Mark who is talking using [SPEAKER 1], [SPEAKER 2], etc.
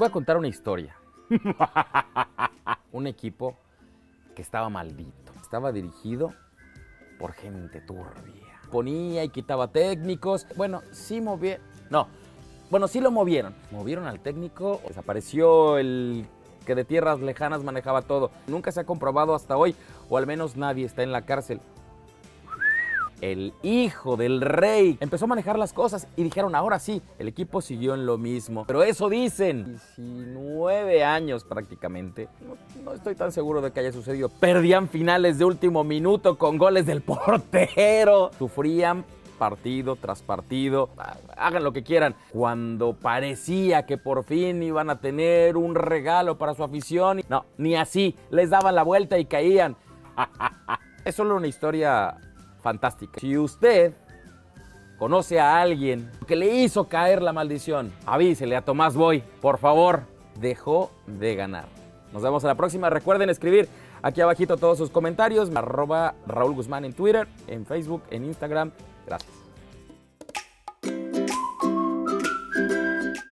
[SPEAKER 1] voy a contar una historia. Un equipo que estaba maldito. Estaba dirigido por gente turbia. Ponía y quitaba técnicos. Bueno, sí movía. No. Bueno, sí lo movieron. Movieron al técnico. Desapareció el que de tierras lejanas manejaba todo. Nunca se ha comprobado hasta hoy, o al menos nadie está en la cárcel el hijo del rey, empezó a manejar las cosas y dijeron, ahora sí, el equipo siguió en lo mismo. Pero eso dicen, 19 años prácticamente, no, estoy tan seguro de que haya sucedido. Perdían finales de último minuto con goles del portero, sufrían partido tras partido, hagan lo que quieran. Cuando parecía que por fin iban a tener un regalo para su afición, no, ni así, les daban la vuelta y caían. es solo una historia fantástica. Si usted conoce a alguien que le hizo caer la maldición, avísele a Tomás Boy, por favor, dejó de ganar. Nos vemos a la próxima. Recuerden escribir aquí abajito todos sus comentarios. Arroba Raúl Guzmán en Twitter, en Facebook, en Instagram. Gracias.